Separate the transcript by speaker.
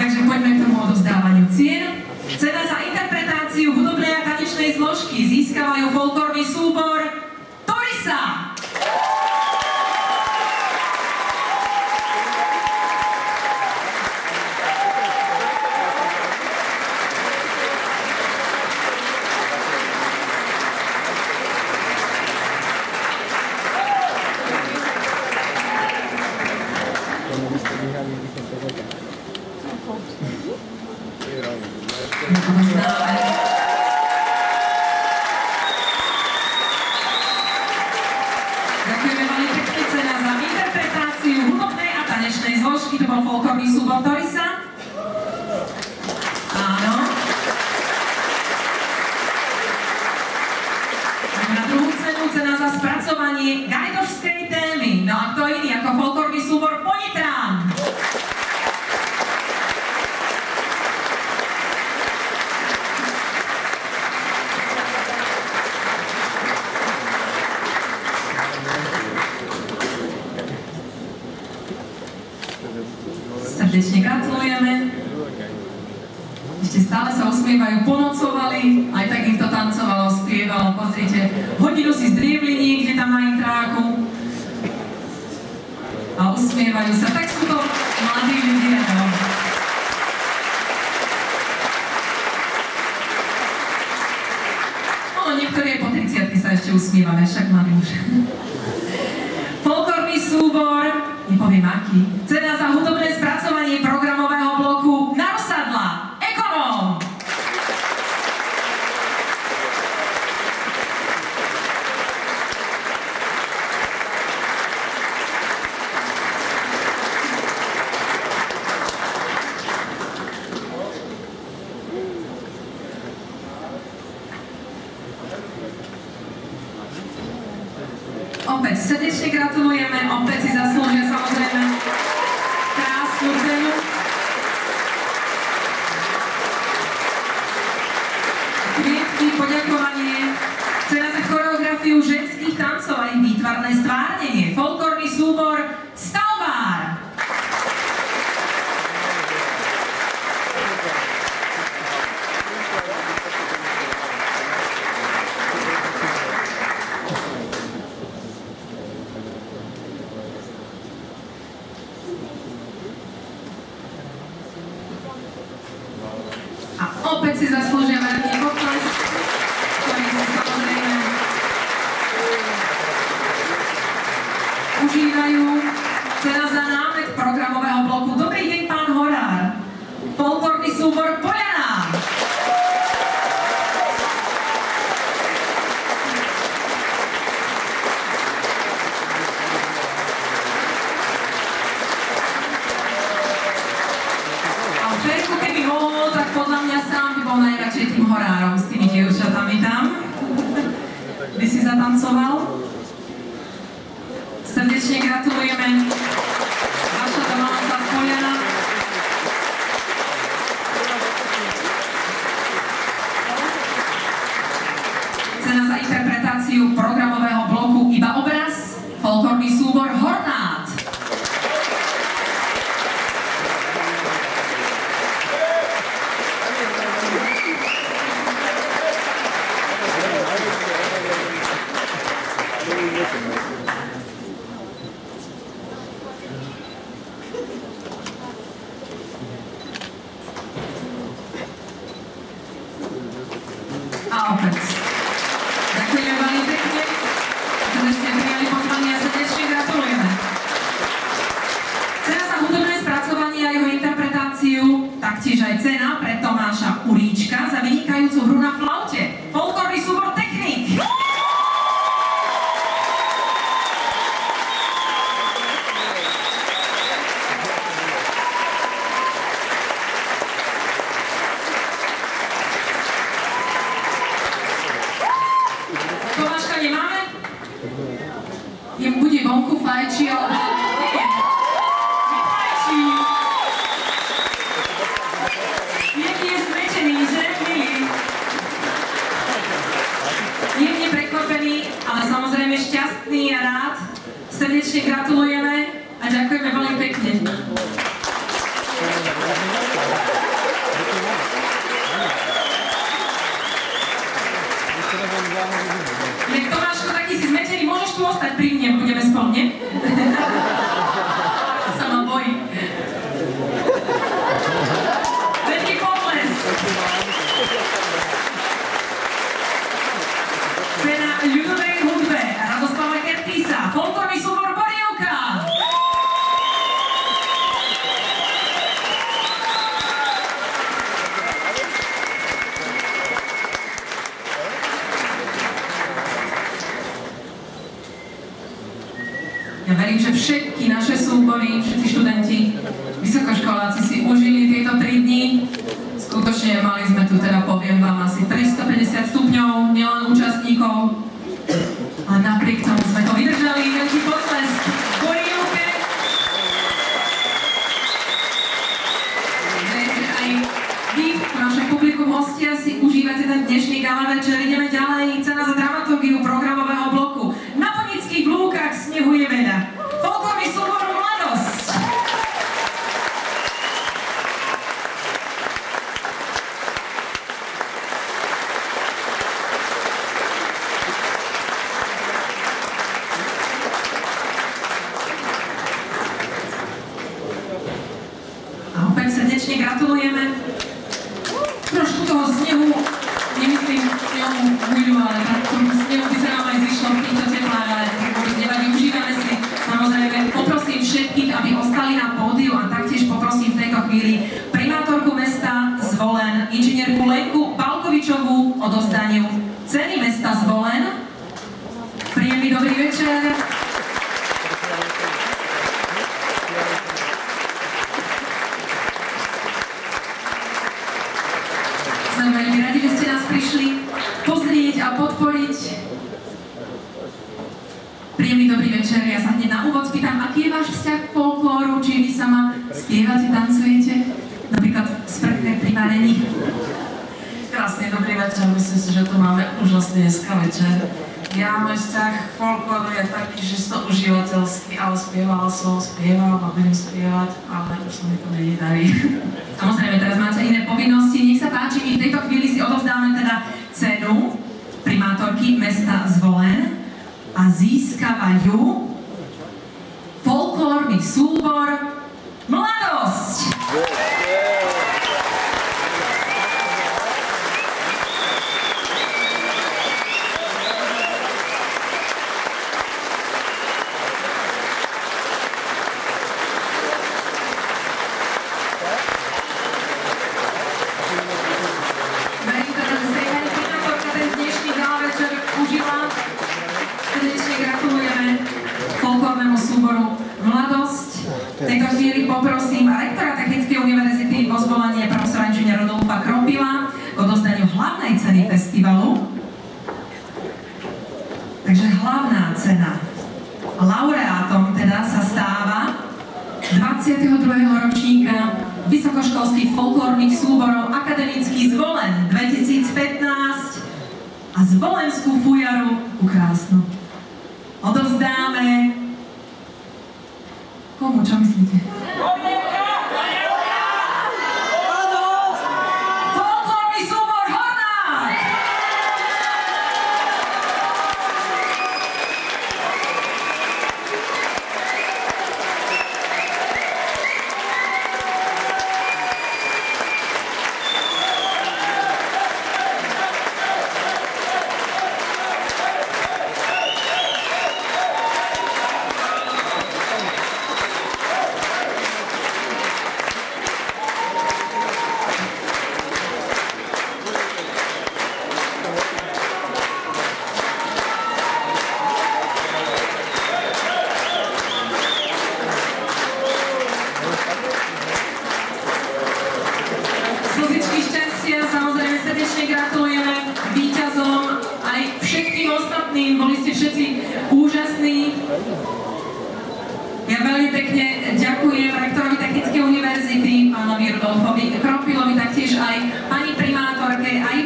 Speaker 1: Takže poďme k tomu odozdávaniu cien. Cena za interpretáciu hudobnej a tanečnej zložky získavajú folklórny súbor Torisa. Ďakujeme veľmi pekne cena za interpretáciu hudobnej a tanečnej zložky. To bol folklórny súbor Torisa. Áno. Ideme na druhú cenu, cena za spracovanie gajdošskej témy. No a Srdečne gratulujeme. Ešte stále sa usmievajú, ponocovali, aj tak im to tancovalo, spievalo. Pozrite, hodinu si zdrievli niekde tam na intráku a usmievajú sa. Tak sú to mladí ľudia, no. Ono, niektorí po 30 sa ešte usmievame, však mali už. Folklórny súbor, nepoviem aký, Opäť srdečne gratulujeme, opäť si zaslúžia samozrejme A opäť si zaslúžia Srdečne gratulujeme. Vaša Wow. Monko fajčil. Nefajčí. Nieký je prekvapený, ale samozrejme šťastný a rád. Srdečne gratulujem. Verím, že všetky naše súbory, všetci študenti, vysokoškoláci si užili tieto 3 dni. Skutočne mali sme tu, teda poviem vám, asi 350 stupňov, nielen účastníkov. A napriek tomu sme to vydržali. Veľký potlesk. Porievke. aj vy, naše publikum hostia, si užívate ten dnešný gala večer. Ideme ďalej. Cena za dramaturgiu programového bloku. Na ponických lúkach snehu je veľa. Folklorný súbor Mladosť. A opäť srdečne gratulujeme. Trošku toho snehu, nemyslím snehu guľu, ale trochu snehu by sa nám aj zišlo v týchto teplách, ale vôbec nevadí, užívame si. Samozrejme, poprosím všetkých, aby ostali na pódiu a taktiež poprosím v tejto chvíli primátorku mesta Zvolen, inžinierku Lenku Balkovičovú o dozdaniu ceny mesta Zvolen. Príjemný dobrý večer. Sme veľmi radi, že ste nás prišli pozrieť a podporiť. Príjemný dobrý večer. Ja sa hneď na úvod spýtam, aký je váš vzťah k folklóru? Či vy sama spievate, tancujete? Napríklad v sprche pri varení?
Speaker 2: Krásny dobrý večer, myslím si, že tu máme úžasný dneska večer. Ja môj vzťah k folklóru je taký čisto užívateľský, ale spievala som, spievam a budem spievať, ale už sa mi to nedarí.
Speaker 1: Samozrejme, teraz máte iné povinnosti. Nech sa páči, my v tejto chvíli si odovzdáme teda cenu primátorky mesta Zvolen a získavajú folklórny súbor Mladosť. Verím teda, že si aj pani primátorka ten dnešný gala večer užila. Srdečne gratulujeme folklórnemu súboru Mladosť. V tejto chvíli poprosím rektora Technickej univerzity vo zvolenie profesora inžiniera Rodolfa Kropila k odozdaniu hlavnej ceny festivalu. Takže hlavná cena. Laureátom teda sa stáva 22. ročníka vysokoškolských folklórnych súborov Akademický zvolen 2015 a zvolenskú fujaru ukrásnu. Odovzdáme komu, čo myslíte? Ostatným, boli ste všetci úžasní. Ja veľmi pekne ďakujem rektorovi Technickej univerzity, pánovi Rudolfovi Kropilovi, taktiež aj pani primátorke, aj